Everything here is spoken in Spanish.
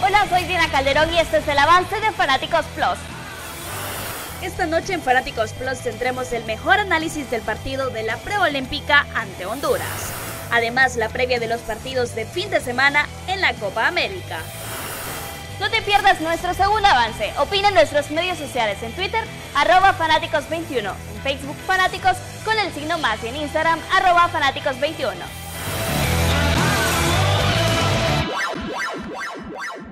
Hola, soy Dina Calderón y este es el avance de Fanáticos Plus. Esta noche en Fanáticos Plus tendremos el mejor análisis del partido de la preolímpica ante Honduras. Además, la previa de los partidos de fin de semana en la Copa América. No te pierdas nuestro segundo avance. Opina en nuestros medios sociales en Twitter, arroba fanáticos21, en Facebook fanáticos con el signo más y en Instagram, arroba fanáticos21.